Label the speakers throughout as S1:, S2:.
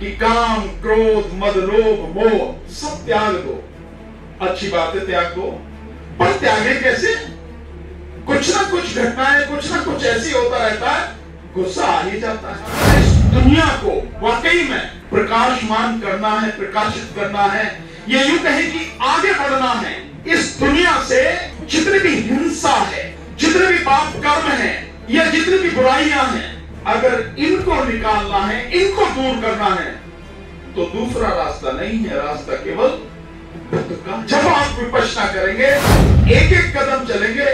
S1: कि काम, क्रोध, मद, लोभ, मोह, सब त्याग दो। अच्छी बातें त्याग दो। पर त्यागे कैसे? कुछ ना कुछ घटनाएँ, कुछ ना कुछ ऐसी होता रहता है, गुस्सा आ ही जाता है। इस दुनिया को वाकई में प्रकाशमान करना है, प्रकाशित करना है। ये यूँ कहें कि आगे बढ़ना है। इस दुनिया से जितनी भी हिंसा है, जितने भी पाप कर्म है, या जितनी भी बुराइयाँ हैं अगर इनको निकालना है, इनको दूर करना है तो दूसरा रास्ता नहीं है। रास्ता केवल जब आप विपक्षना करेंगे एक एक कदम चलेंगे,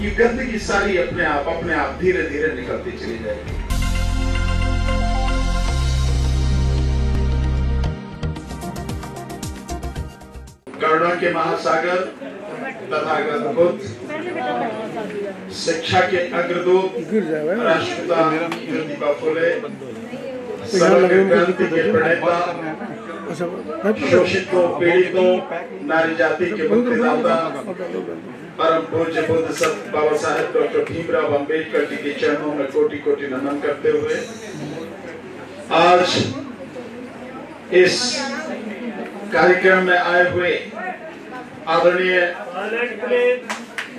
S1: ये गंदगी सारी अपने आप अपने आप धीरे धीरे निकलती चली जाएगी। करुणा के महासागर शिक्षा के अग्रदूत, राष्ट्रपिता शोषितों पीड़ितों नारी जाति के परम पूज्य बुद्ध सत बाबा साहेब डॉक्टर भीमराव अंबेडकर जी के चरणों में कोटि कोटि नमन करते हुए, आज इस कार्यक्रम में आए हुए आदरणीय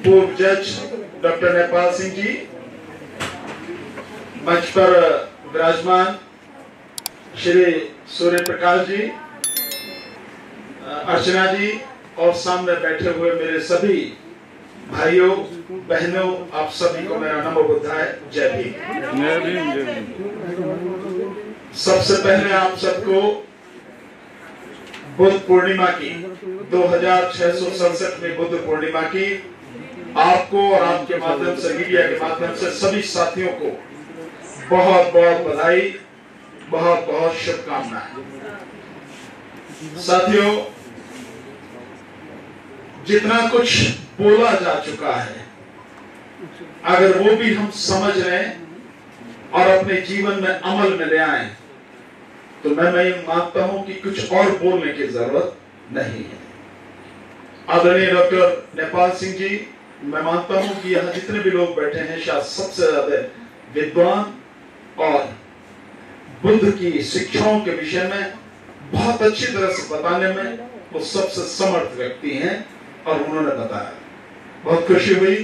S1: पूर्व जज डॉक्टर नेपाल सिंह जी मंच पर विराजमान श्री सूर्य प्रकाश जी अर्चना जी और सामने बैठे हुए मेरे सभी भाइयों बहनों आप सभी को मेरा नमो बुद्धाय जय भीम।
S2: जय भीम जय भीम।
S1: सबसे पहले आप सबको बुद्ध पूर्णिमा की। दो हज़ार छह सौ सड़सठवीं बुद्ध पूर्णिमा की। आपको और आपके माध्यम से, मीडिया के माध्यम से सभी साथियों को बहुत बहुत बधाई, बहुत बहुत शुभकामनाएँ। साथियों, जितना कुछ बोला जा चुका है, अगर वो भी हम समझ रहे और अपने जीवन में अमल में ले आए तो मैं मैं मानता हूँ कि कुछ और बोलने की ज़रूरत नहीं है। आदरणीय डॉक्टर नेपाल सिंह जी, मैं मानता हूँ कि यहाँ जितने भी लोग बैठे हैं, शायद सबसे ज़्यादा विद्वान और बुद्ध की शिक्षाओं के विषय में, बहुत अच्छी तरह से बताने में वो सबसे समर्थ व्यक्ति हैं और उन्होंने बताया। बहुत खुशी हुई।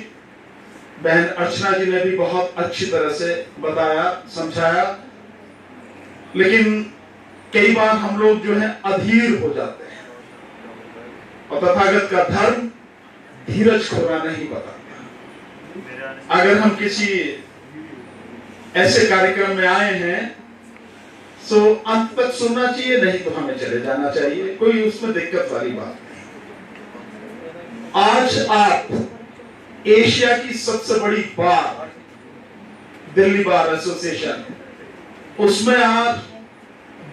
S1: बहन अर्चना जी ने भी बहुत अच्छी तरह से बताया, समझाया। लेकिन कई बार हम लोग जो है अधीर हो जाते हैं। और तथागत का धर्म धीरज खोना नहीं बताता। अगर हम किसी ऐसे कार्यक्रम में आए हैं तो अंत तक सुनना चाहिए, नहीं तो हमें चले जाना चाहिए। कोई उसमें दिक्कत वाली बात नहीं। आज आप एशिया की सबसे बड़ी बार, दिल्ली बार एसोसिएशन, उसमें आज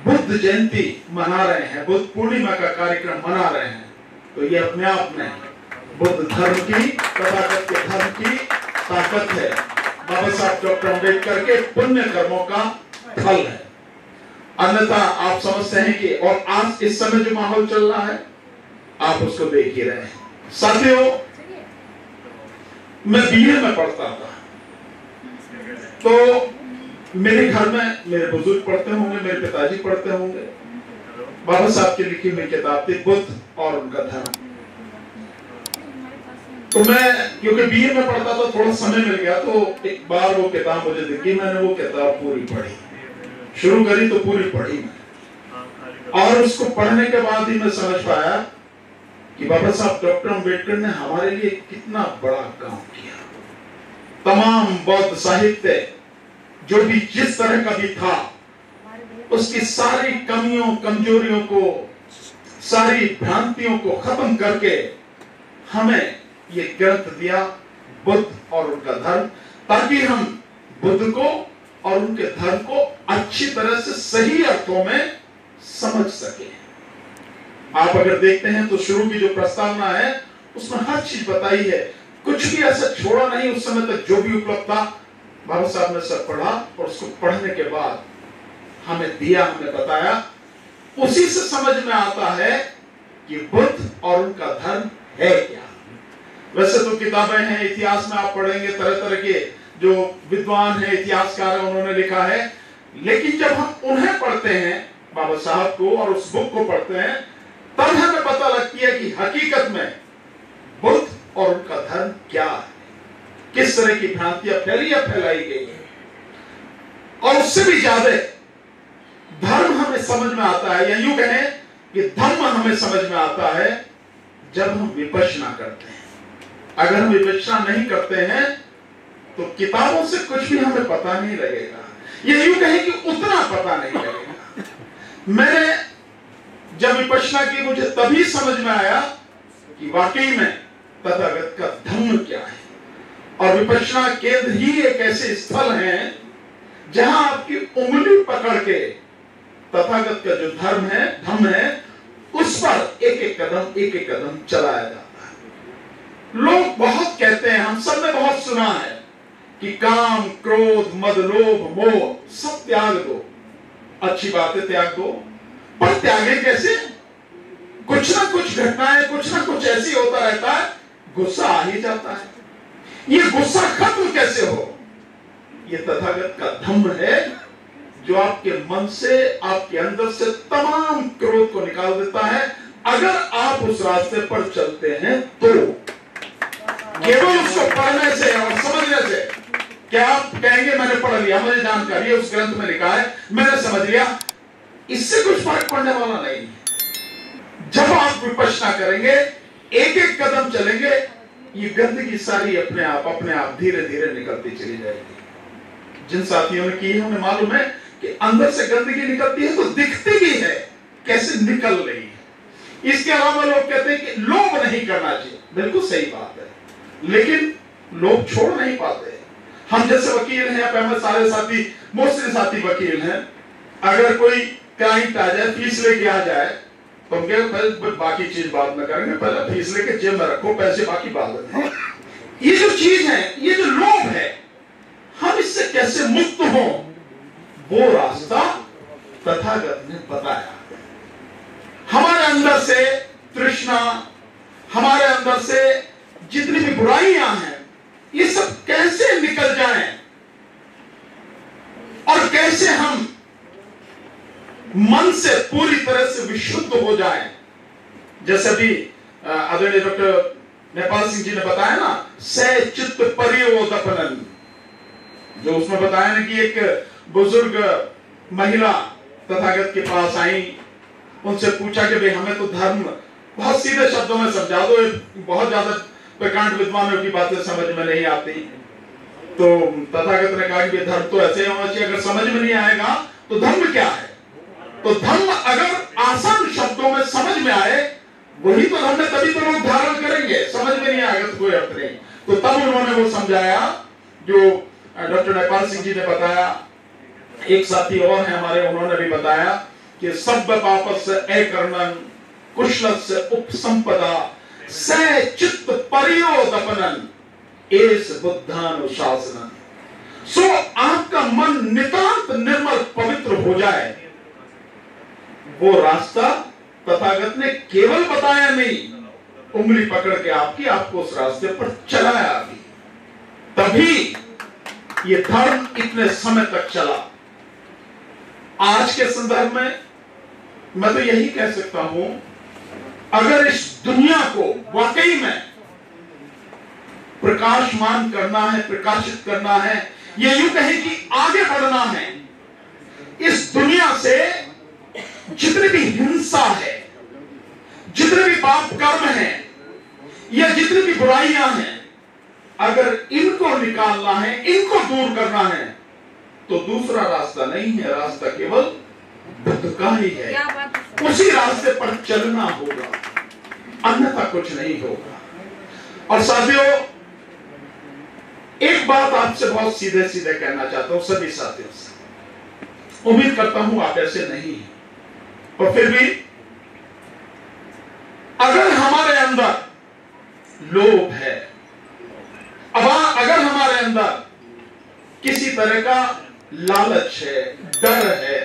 S1: बुद्ध जयंती मना रहे हैं, बुद्ध पूर्णिमा का कार्यक्रम मना रहे हैं। तो ये अपने आप में बुद्ध धर्म की तथागत के धर्म की ताकत है। बाबा साहब डॉक्टर अंबेडकर के पुण्य कर्मों का फल है। अन्यथा आप समझते हैं कि और आज इस समय जो माहौल चल रहा है, आप उसको देख ही रहे हैं। साथियों, मैं बीए में पढ़ता था। तो मेरे घर में मेरे बुज़ुर्ग पढ़ते होंगे, मेरे पिताजी पढ़ते होंगे। बाबा साहब की लिखी हुई किताब थी, बुद्ध और उनका धर्म। तो मैं, क्योंकि बीए में पढ़ता था, थोड़ा समय मिल गया तो एक बार वो किताब मुझे दिखी, मैंने वो किताब पूरी पढ़ी। शुरू करी तो पूरी पढ़ी मैं और उसको पढ़ने के बाद ही मैं समझ पाया कि बाबा साहब, डॉक्टर अंबेडकर ने हमारे लिए कितना बड़ा काम किया। तमाम बौद्ध साहित्य जो भी जिस तरह का भी था, उसकी सारी कमियों, कमजोरियों को, सारी भ्रांतियों को खत्म करके हमें ये ग्रंथ दिया बुद्ध और उनका धर्म, ताकि हम बुद्ध को और उनके धर्म को अच्छी तरह से सही अर्थों में समझ सके। आप अगर देखते हैं तो शुरू की जो प्रस्तावना है, उसमें हर चीज़ बताई है। कुछ भी ऐसा छोड़ा नहीं उस समय तक जो भी उपलब्ध था बाबा साहब ने सब पढ़ा और उसको पढ़ने के बाद हमें दिया हमें बताया। उसी से समझ में आता है कि बुद्ध और उनका धर्म है क्या। वैसे तो किताबें हैं, इतिहास में आप पढ़ेंगे तरह तरह के जो विद्वान है, इतिहासकार है, उन्होंने लिखा है। लेकिन जब हम उन्हें पढ़ते हैं, बाबा साहब को और उस बुक को पढ़ते हैं, तब हमें पता लगती है कि हकीकत में बुद्ध और उनका धर्म क्या है। किस तरह की भ्रांतियाँ फैली या फैलाई गई है। और उससे भी ज़्यादा धर्म हमें समझ में आता है, या यूँ कहें कि धर्म हमें समझ में आता है, जब हम विपचना करते हैं। अगर हम विपचना नहीं करते हैं तो किताबों से कुछ भी हमें पता नहीं लगेगा। या यूँ कहें कि उतना पता नहीं लगेगा। मैंने जब विपचना की, मुझे तभी समझ में आया कि वाकई में तथागत का धर्म क्या है। और विपचना केंद्र ही एक ऐसे स्थल है जहाँ आपकी उंगली पकड़ के तथागत का जो धर्म है धर्म है, उस पर एक एक कदम एक एक कदम चलाया जाता है। लोग बहुत कहते हैं, हम सबने बहुत सुना है कि काम, क्रोध, मद, लोभ, मोह, सब त्याग दो। अच्छी बातें त्याग दो। पर त्यागे कैसे? कुछ ना कुछ घटनाएँ, कुछ ना कुछ ऐसी होता रहता है, गुस्सा आ ही जाता है। ये गुस्सा खत्म कैसे हो? ये तथागत का धम्म है जो आपके मन से, आपके अंदर से तमाम क्रोध को निकाल देता है। अगर आप उस रास्ते पर चलते हैं तो केवल उसको पढ़ने से और समझने से, क्या आप कहेंगे, मैंने पढ़ लिया, मुझे जानकारी है, उस ग्रंथ में लिखा है, मैंने समझ लिया। इससे कुछ फ़र्क पड़ने वाला नहीं। जब आप विपचना करेंगे एक एक कदम चलेंगे ये गंदगी सारी अपने आप अपने आप धीरे धीरे निकलती चली जाएगी। जिन साथियों ने की है, उन्हें मालूम है कि अंदर से गंदगी निकलती है तो दिखती भी है कैसे निकल रही है। इसके अलावा लोग कहते हैं कि लोभ नहीं करना चाहिए। बिल्कुल सही बात है। लेकिन लोग छोड़ नहीं पाते हम जैसे वकील हैं, आप सारे साथी, मोस्टली साथी वकील हैं। अगर कोई क्लाइंट आ जाए, फ़ीस लेके आ जाए तो कहें बाकी चीज़ बात में करेंगे। पहले फ़ीस लेके जेब में रखो, पैसे बाकी बाद में ये जो चीज़ है, ये जो लोभ है, हम इससे कैसे मुक्त हो? वो रास्ता तथागत ने बताया। हमारे अंदर से तृष्णा, हमारे अंदर से जितनी भी बुराइयाँ हैं, ये सब कैसे निकल जाएँ? और कैसे हम मन से पूरी तरह से विशुद्ध हो जाए। जैसे भी आदरणीय डॉक्टर नेपाल सिंह जी ने बताया ना, सह चित्त परियोदपनन जो उसमें बताया ना कि एक बुज़ुर्ग महिला तथागत के पास आई, उनसे पूछा कि भाई, हमें तो धर्म बहुत सीधे शब्दों में समझा दो बहुत ज़्यादा प्रकांड विद्वानों की बातें समझ में नहीं आती। तो तथागत ने कहा कि धर्म तो ऐसे होना चाहिए, अगर समझ में नहीं आएगा तो धर्म क्या है? तो धर्म अगर आसान शब्दों में समझ में आए, वही तो धर्म तभी तो लोग धारण करेंगे। समझ में नहीं आएगा तो कोई अर्थ नहीं। तो तब उन्होंने वो समझाया, जो डॉक्टर नेपाल सिंह जी ने बताया। एक साथी और है हमारे, उन्होंने भी बताया कि सब पाप से अकर्णन कुशल से उपसंपदा, स चित्त परियोदपनन, एस बुद्धानुशासनन। सो आपका मन नितांत निर्मल, पवित्र हो जाए। वो रास्ता तथागत ने केवल बताया नहीं, उंगली पकड़ के आपकी, आपको उस रास्ते पर चलाया भी। तभी ये धर्म इतने समय तक चला। आज के संदर्भ में मैं तो यही कह सकता हूँ, अगर इस दुनिया को वाकई में प्रकाशमान करना है, प्रकाशित करना है, या यूँ कहें कि आगे बढ़ना है, इस दुनिया से जितनी भी हिंसा है जितने भी पाप कर्म है या जितनी भी बुराइयाँ हैं अगर इनको निकालना है इनको दूर करना है तो दूसरा रास्ता नहीं है। रास्ता केवल बुद्ध का ही है। उसी रास्ते पर चलना होगा। अन्यथा कुछ नहीं होगा। और साथियों एक बात आपसे बहुत सीधे सीधे कहना चाहता हूँ सभी साथियों से। उम्मीद करता हूँ आप ऐसे नहीं और फिर भी, अगर हमारे अंदर लोभ है, अब अगर हमारे अंदर किसी तरह का लालच है, डर है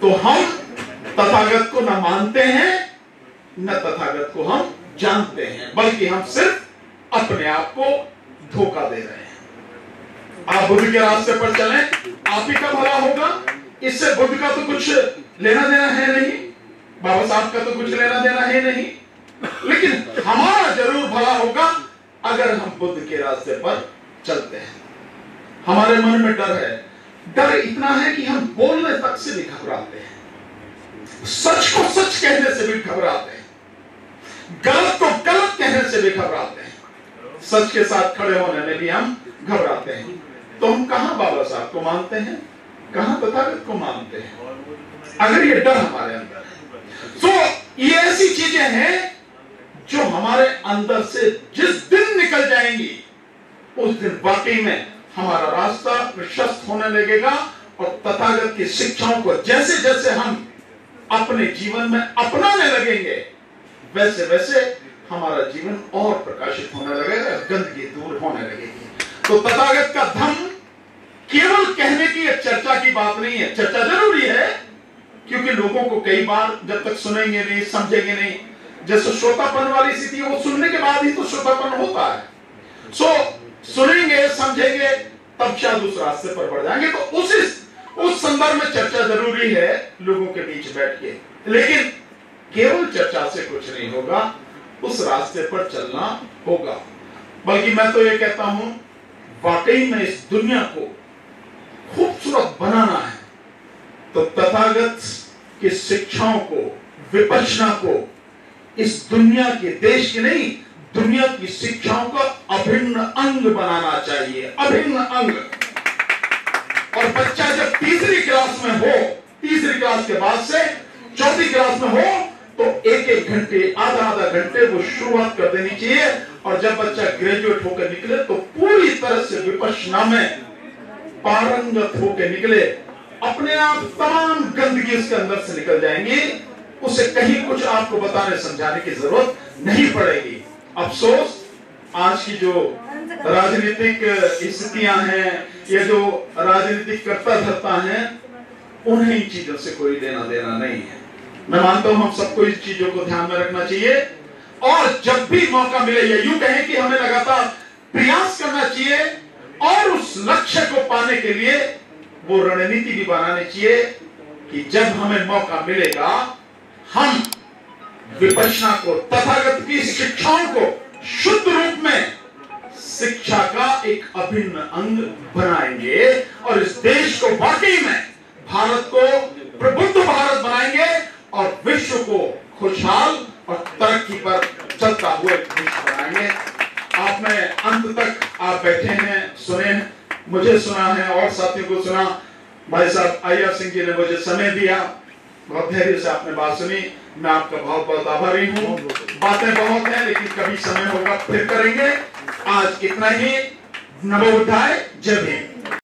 S1: तो हम तथागत को न मानते हैं, न तथागत को हम जानते हैं, बल्कि हम सिर्फ़ अपने आप को धोखा दे रहे हैं। आप बुद्ध के रास्ते पर चलें, आप ही का भला होगा इससे बुद्ध का तो कुछ लेना देना है नहीं, बाबा साहब का तो कुछ लेना देना है नहीं। लेकिन हमारा ज़रूर भला होगा अगर हम बुद्ध के रास्ते पर चलते हैं। हमारे मन में डर है। डर इतना है कि हम बोलने तक से भी घबराते हैं। सच को सच कहने से भी घबराते हैं। गलत को गलत कहने से भी घबराते हैं। सच के साथ खड़े होने में भी हम घबराते हैं। तो हम कहा बाबा साहब को मानते हैं? कहा तथागत को मानते हैं? अगर ये डर हमारे अंदर है। तो ये ऐसी चीज़ें हैं जो हमारे अंदर से जिस दिन निकल जाएँगी, उस दिन वाकई में हमारा रास्ता प्रशस्त होने लगेगा और तथागत की शिक्षाओं को जैसे जैसे हम अपने जीवन में अपनाने लगेंगे वैसे वैसे हमारा जीवन और प्रकाशित होने लगेगा, गंदगी दूर होने लगेगी। तो तथागत का धम केवल कहने की चर्चा की बात नहीं है। चर्चा ज़रूरी है, क्योंकि लोगों को कई बार जब तक सुनेंगे नहीं, समझेंगे नहीं। जैसे श्रोतापन वाली स्थिति वो सुनने के बाद ही तो श्रोतापन होता है। सो सुनेंगे, समझेंगे, तब शायद उस रास्ते पर बढ़ जाएँगे। तो उस उस संदर्भ में चर्चा ज़रूरी है, लोगों के बीच बैठ के। लेकिन केवल चर्चा से कुछ नहीं होगा, उस रास्ते पर चलना होगा। बल्कि मैं तो ये कहता हूँ, वाकई में इस दुनिया को खूबसूरत बनाना है तो तथागत की शिक्षाओं को विपचना को, इस दुनिया के देश की नहीं, दुनिया की शिक्षाओं का अभिन्न अंग बनाना चाहिए, अभिन्न अंग। और बच्चा जब तीसरी क्लास में हो, तीसरी क्लास के बाद से चौथी क्लास में हो तो एक एक घंटे आधा आधा घंटे वो शुरुआत कर देनी चाहिए, और जब बच्चा ग्रेजुएट होकर निकले तो पूरी तरह से विपक्षना में पारंगत होकर निकले, अपने आप तमाम गंदगी उसके अंदर से निकल जाएँगी। उसे कहीं कुछ आपको बताने, समझाने की ज़रूरत नहीं पड़ेगी। अफसोस, आज की जो राजनीतिक स्थितियाँ हैं, या जो राजनीतिक करता धरता है, उन्हें चीज़ों से कोई देना देना नहीं है। मैं मानता हूँ हम सबको इस चीज़ों को ध्यान में रखना चाहिए। और जब भी मौका मिले, या यूँ कहें कि हमें लगातार प्रयास करना चाहिए और उस लक्ष्य को पाने के लिए वो रणनीति भी बनानी चाहिए कि जब हमें मौका मिलेगा, हम विपचना को, तथागत की शिक्षाओं को शुद्ध रूप में शिक्षा का एक अभिन्न अंग बनाएँगे और इस देश को वाकई में भारत को प्रबुद्ध भारत बनाएँगे और विश्व को खुशहाल और तरक्की पर चलता हुआ बनाएँगे। में अंत तक आप बैठे हैं। सुने, मुझे सुना है और साथियों को सुना। भाई साहब आया सिंह जी ने मुझे समय दिया। बहुत धैर्य से आपने बात सुनी। मैं आपका बहुत बहुत आभारी हूँ। बातें बहुत हैं, लेकिन कभी समय होगा, फिर करेंगे। आज इतना ही। नवोध्याय जय भीम।